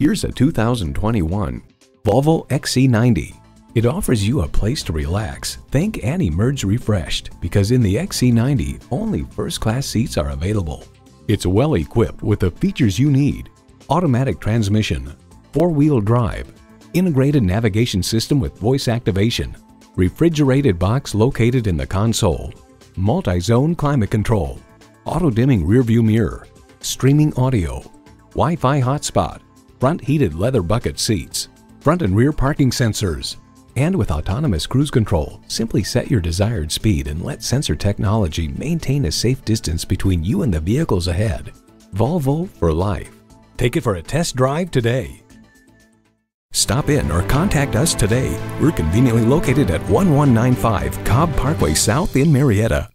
Here's a 2021 Volvo XC90. It offers you a place to relax, think and emerge refreshed because in the XC90, only first-class seats are available. It's well equipped with the features you need. Automatic transmission, four-wheel drive, integrated navigation system with voice activation, refrigerated box located in the console, multi-zone climate control, auto-dimming rearview mirror, streaming audio, Wi-Fi hotspot, front heated leather bucket seats, front and rear parking sensors, and with autonomous cruise control, simply set your desired speed and let sensor technology maintain a safe distance between you and the vehicles ahead. Volvo for life. Take it for a test drive today. Stop in or contact us today. We're conveniently located at 1195 Cobb Parkway South in Marietta.